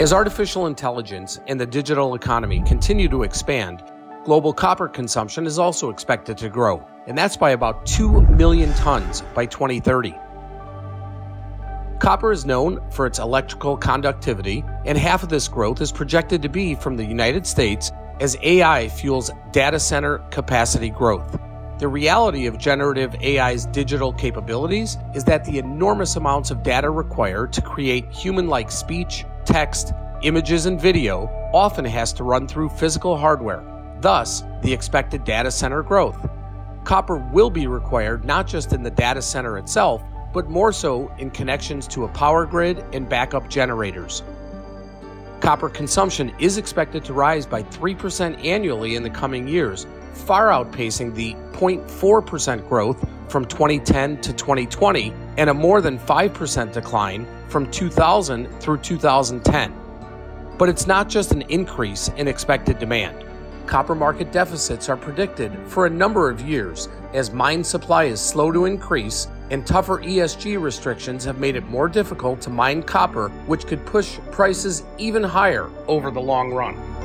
As artificial intelligence and the digital economy continue to expand, global copper consumption is also expected to grow, and that's by about 2 million tons by 2030. Copper is known for its electrical conductivity, and half of this growth is projected to be from the United States as AI fuels data center capacity growth. The reality of generative AI's digital capabilities is that the enormous amounts of data required to create human like speech, text, images, and video often has to run through physical hardware, thus, the expected data center growth. Copper will be required not just in the data center itself, but more so in connections to a power grid and backup generators. Copper consumption is expected to rise by 3% annually in the coming years, far outpacing the 0.4% growth from 2010 to 2020 and a more than 5% decline from 2000 through 2010. But it's not just an increase in expected demand. Copper market deficits are predicted for a number of years as mine supply is slow to increase and tougher ESG restrictions have made it more difficult to mine copper, which could push prices even higher over the long run.